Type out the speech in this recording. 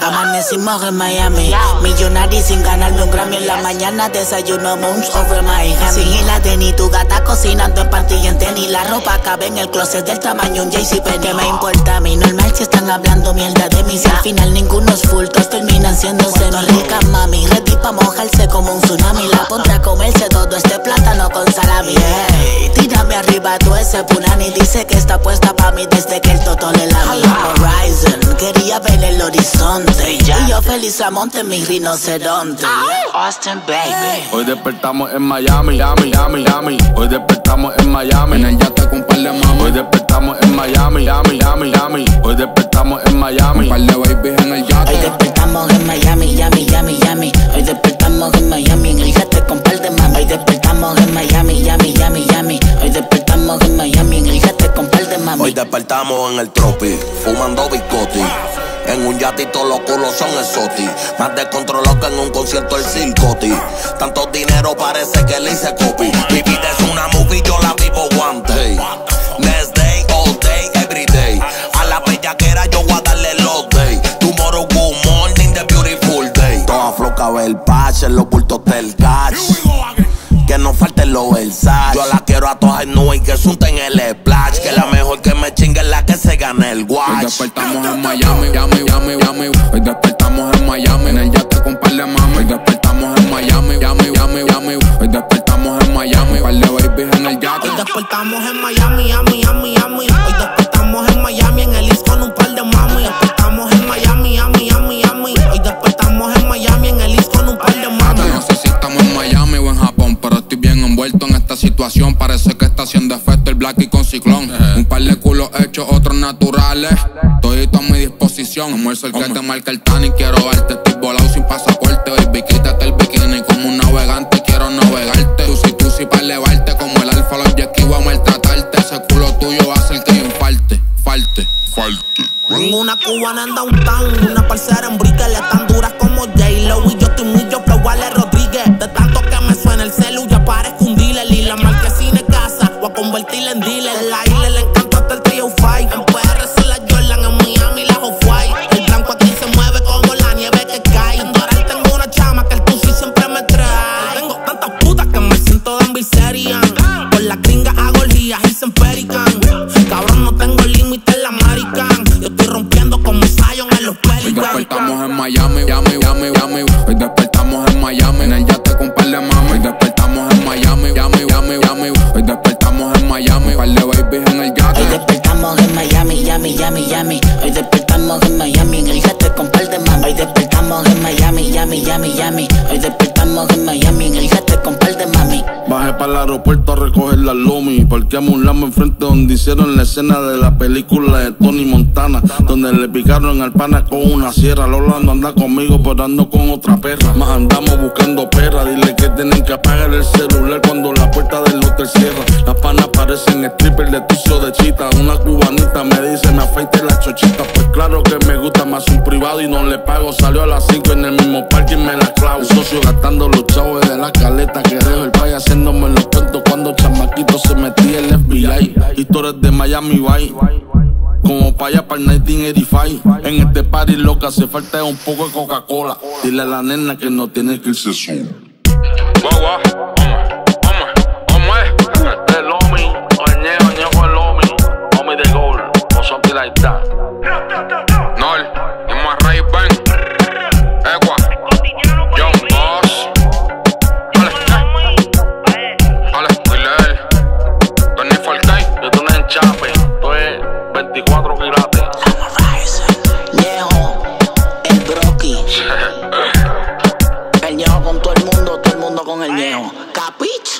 Amanecimos en Miami. Millonario sin ganarme un Grammy en la mañana. Desayuno moons over my Sin de ni tu gata cocinando en pantilla en tenis. La ropa cabe en el closet del tamaño un JCPenney. ¿Qué me importa a mí? Normal si están hablando mierda de mí. Si al final ninguno es full, todos terminan siendo no rica mami. Dice que está puesta pa' mí desde que el toto le la Horizon, quería ver el horizonte. Y yo feliz a monte mi rinoceronte. Austin, baby. Hoy despertamos en Miami, Miami, Miami, Miami. Hoy despertamos en Miami. En el yate con par de mami. Hoy despertamos en Miami, Miami, Miami, Miami. Hoy despertamos en Miami. Un par de babies despertamos en el tropi, fumando bicotti. En un yatito los culos son exotis. Más descontrolado que en un concierto el circoti. Tanto dinero parece que le hice copy. Mi vida es una movie, yo la vivo one day. Next day, all day, every day. A la bellaquera yo voy a darle los day. Tomorrow, good morning, the beautiful day. Toda floca el patch en los bultos del catch. Que no falten los Versace. Yo la quiero a todas no y que sunten el splash. Gane el watch. Hoy despertamos en Miami, Miami, Miami, Miami. Hoy despertamos en Miami. En el yate con par de mami. Hoy despertamos en Miami, Miami, Miami, Miami. Hoy despertamos en Miami. Par de babies en el yate. Hoy despertamos en Miami, Miami. Situación. Parece que está haciendo efecto el black y con ciclón. Un par de culos hechos, otros naturales. Estoy a mi disposición. Almuerzo el que te marca el tan y quiero verte. Estoy volado sin pasaporte. Baby, quítate el bikini como un navegante. Quiero navegarte. Tú sí, tú sí, para elevarte. Como el alfa, los voy a maltratarte. Ese culo tuyo va a hacer que yo falte, falte, falte. Ninguna cubana anda un tan, una parcera en brique, le tan isla le encanta hasta el trio five. En PR son las Jordan, en Miami las Off-White. El blanco aquí se mueve como la nieve que cae. En Doral tengo una chama que el tusi siempre me trae. Tengo tantas putas que me siento Dan Bilzerian. Por la gringa hago lías y se emperican. Cabrón, no tengo límite en la American. Yo estoy rompiendo como Zion en los Hoy despertamos en Miami, Miami, Miami, Miami. Hoy despertamos en Miami. En el yate con par de mami. Hoy despertamos en Miami, Miami, Miami, Miami. Hoy despertamos en Miami. Par de despertamos en aeropuerto a recoger la Lumi. Parqueamos un lamo enfrente donde hicieron la escena de la película de Tony Montana. Donde le picaron al pana con una sierra. Lola no anda conmigo, pero ando con otra perra. Más andamos buscando perra. Dile que tienen que apagar el celular cuando la puerta del hotel cierra. Las panas parecen stripper de tucio de chita. Una cubanita me dice me afeite la chochita. Pues claro que me gusta más un privado y no le pago. Salió a las 5 en el mismo parking me la clavo. Socio gastando los chavos de la caleta que dejo el país haciéndome los cuando chamaquito se metía el FBI. Historias de Miami Vice. Como pa' allá para el 1985. En este party loca hace falta un poco de Coca-Cola. Dile a la nena que no tiene que irse sola. el ñejo con todo el mundo, todo el mundo con el ñejo. Capich.